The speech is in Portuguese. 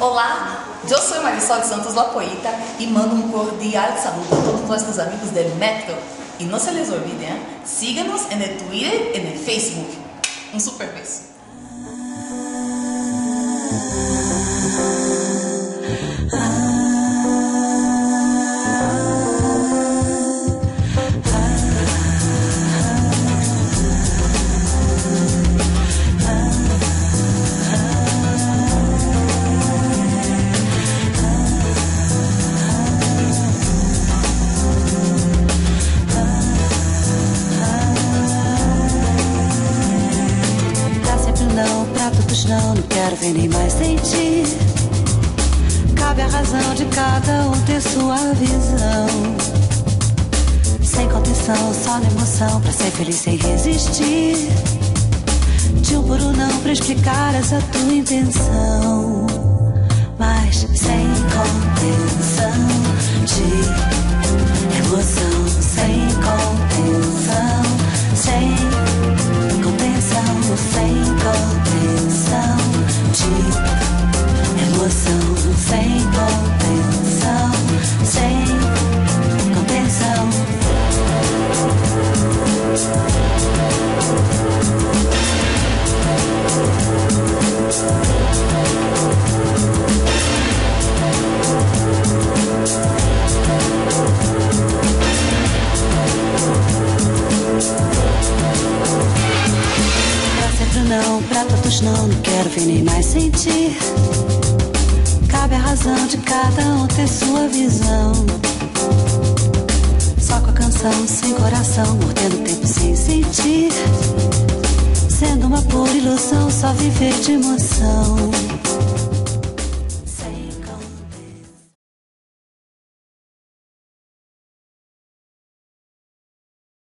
Olá, eu sou Marisol de Santos Lapoita e mando um cordial saludo a todos nossos amigos del Metro. E não se les olvide, síganos en el Twitter, en el Facebook. Um super beijo. Não pra todos não, não quero ver nem mais sentir. Cabe a razão de cada um ter sua visão. Sem contenção, só na emoção, pra ser feliz sem resistir. De um por um não pra explicar essa tua intenção. Mas não, pra todos não, não quero ver nem mais sentir. Cabe a razão de cada um ter sua visão. Só com a canção, sem coração, mordendo o tempo sem sentir. Sendo uma pura ilusão, só viver de emoção.